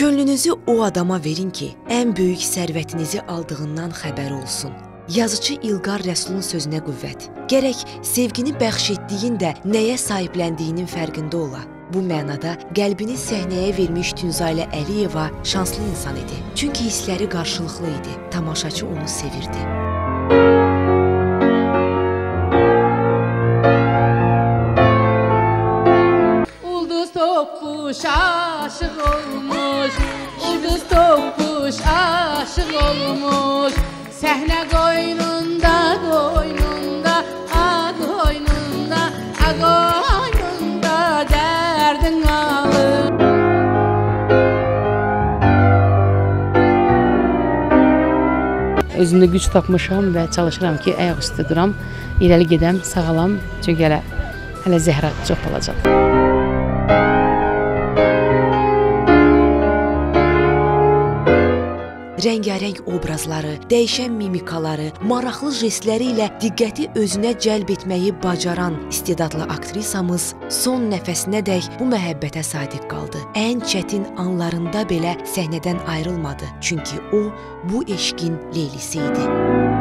Könlünüzü o adama verin ki, ən böyük sərvətinizi aldığından xəbəri olsun. Yazıcı İlqar Rəsulun sözünə qüvvət. Gərək sevgini bəxş etdiyin də nəyə sahibləndiyinin fərqində ola. Bu mənada qəlbini səhnəyə vermiş Tünzalə Əliyeva şanslı insan idi. Çünki hissləri qarşılıqlı idi. Tamaşaçı onu sevirdi. Aşık olmuş Ulduz topmuş aşık olmuş Səhne qoynunda qoynunda A qoynunda A qoynunda Dərdin alır Özümdə güc tapmışam və çalışıram ki, ayaq üstə duram, irəli gedəm, sağalam. Çünki hələ hələ zəhra çox olacaq. Rəngarəng obrazları, dəyişən mimikaları, maraqlı jestləri ilə diqqəti özünə cəlb etməyi bacaran istedadlı aktrisamız son nəfəsinədək bu məhəbbətə sadiq qaldı. Ən çətin anlarında belə səhnədən ayrılmadı, çünki o bu eşqin leylisi idi.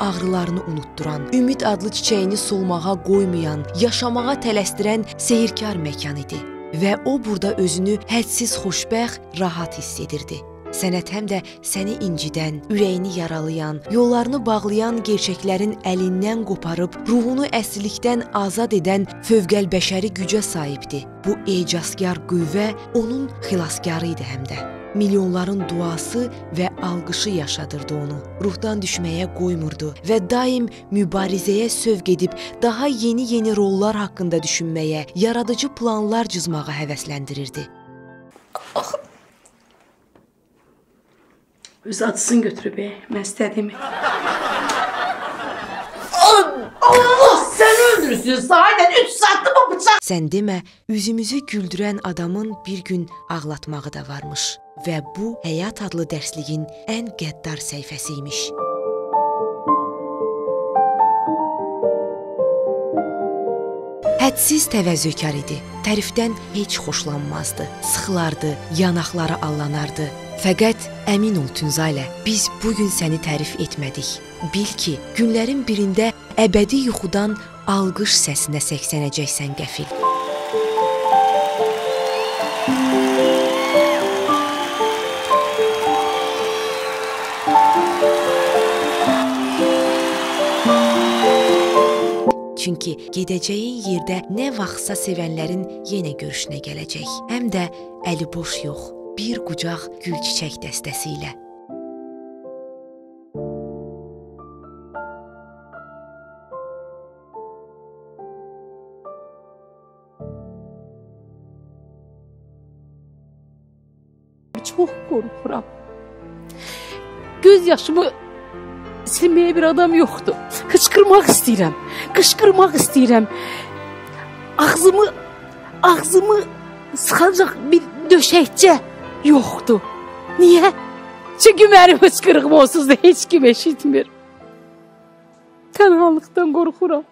Ağrılarını unutduran, ümid adlı çiçəyini solmağa qoymayan, yaşamağa tələsdirən sehirkar məkan idi və o burada özünü hədsiz xoşbəxt, rahat hiss edirdi. Sənət həm də səni incidən, ürəyini yaralayan, yollarını bağlayan gerçəklərin əlindən qoparıb ruhunu əsirlikdən azad edən fövqəlbəşəri gücə sahibdir. Bu ecazkar qüvvə onun xilaskarı idi həm də. Milyonların duası və alqışı yaşadırdı onu. Ruhdan düşməyə qoymurdu və daim mübarizəyə sövq edib daha yeni-yeni rollar haqqında düşünməyə, yaradıcı planlar cızmağa həvəsləndirirdi. Öz acısını götürüb, e, mən istədiyimi. Allah səni öldürsün. Sahiden 3 saatdir bu bıçaq. Sən demə, üzümüzü güldürən adamın bir gün ağlatmağı da varmış və bu həyat adlı dərsliyin ən qəddar səhifəsi imiş. Hədsiz təvəzzökar idi. Tərifdən heç xoşlanmazdı. Sıxılardı, yanaqları allanardı. Fəqət əmin ol Tünzalə, biz bu gün səni tərif etmədik. Bil ki, günlərin birində əbədi yuxudan alqış səsinə səksənəcəksən qəfil. Çünki gedəcəyin yerdə nə vaxtsa sevənlərin yenə görüşünə gələcək. Həm də əli boş yox, bir qucaq gül çiçək dəstəsi ilə. Çox qorxuram. Göz yaşımı silməyə bir adam yoxdur. Qışqırmaq istəyirəm. Qışqırmaq istəyirəm. Ağzımı ağzımı sıxacaq bir döşəkcə yoxdur. Niyə? Çünki mənim hıçqırığım onsuz da heç kim eşitmir. Tənhalıqdan qorxuram.